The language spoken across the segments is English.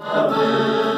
Amen.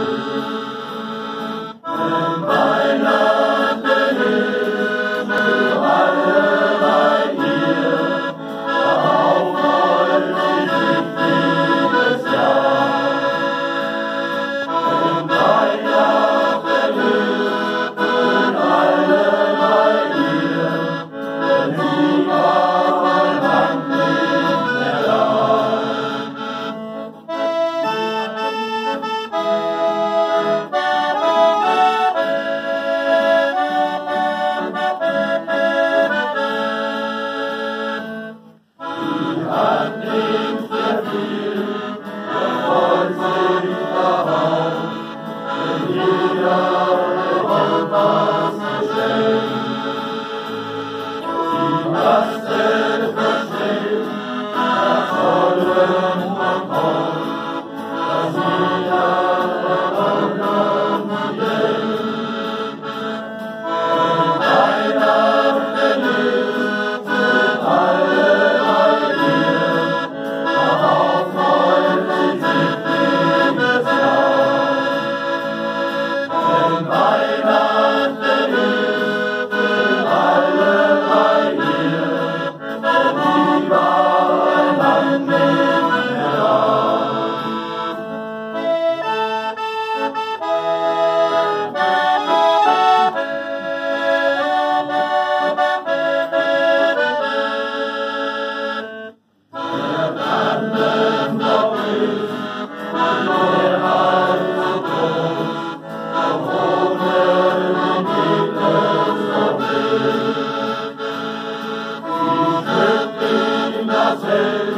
Thank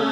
you.